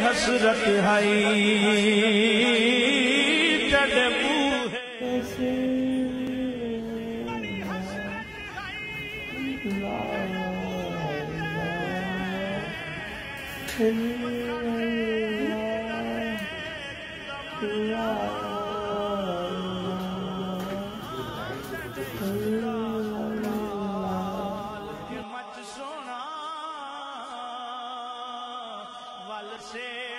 हसरत हई Allah, Allah, Allah. the same.